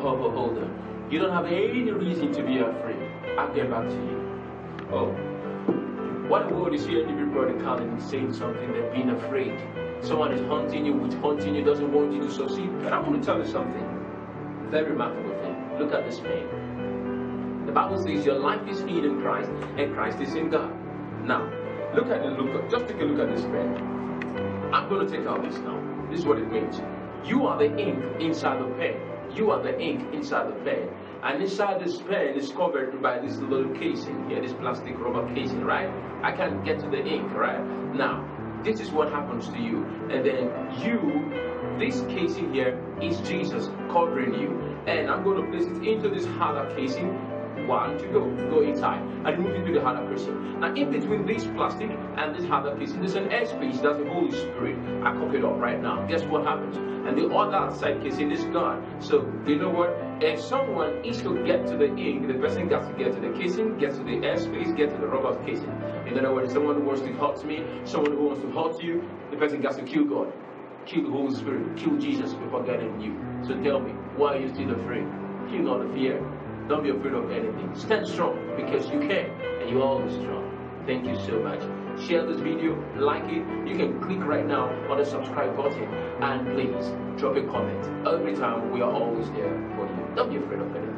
You don't have any reason to be afraid. I'll get back to you. Oh. What world is hearing every brother calling and saying something, they're being afraid. Someone is hunting you, which hunting you, doesn't want you to succeed. But I want to tell you something. Very remarkable thing. Look at this man. The Bible says your life is hid in Christ and Christ is in God. Now, look at the look. Just take a look at this pen. I'm going to take out this now. This is what it means. You are the ink inside the pen. You are the ink inside the pen. And inside this pen is covered by this little casing here, this plastic rubber casing, right? I can't get to the ink, right? Now, this is what happens to you. And then you, this casing here is Jesus covering you. And I'm going to place it into this harder casing one to go, go inside and move into the harder casing. Now in between this plastic and this harder casing, there's an airspace, that's the Holy Spirit. I cook it up right now. Guess what happens? And the other side casing is gone. So you know what? If someone is to get to the ink, the person got to get to the casing, get to the airspace, get to the rubber casing. In other words, someone who wants to hurt me, someone who wants to hurt you, the person got to kill God. Kill the Holy Spirit, kill Jesus before getting you. So tell me, why are you still afraid? Kill all the fear. Don't be afraid of anything. Stand strong because you can and you're always strong. Thank you so much. Share this video, like it. You can click right now on the subscribe button and please drop a comment. Every time we are always there for you. Don't be afraid of anything.